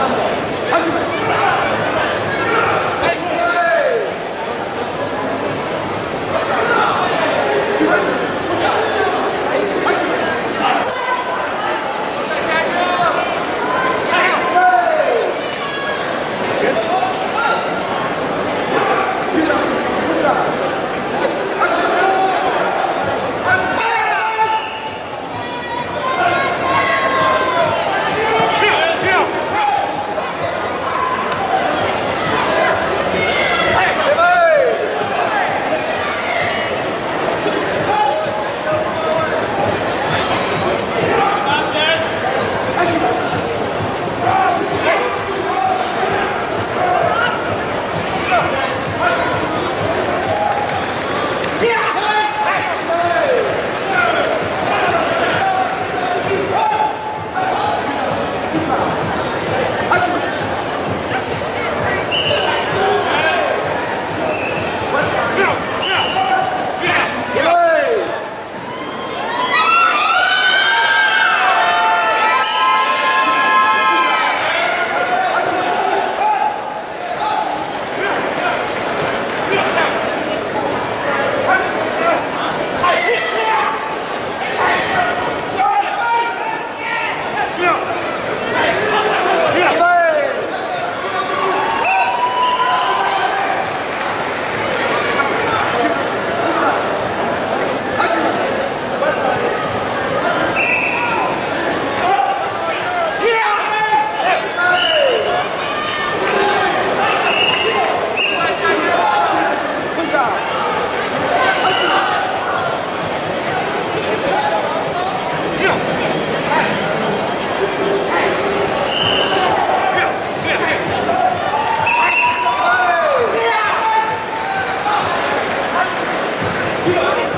Thank you. Let's go.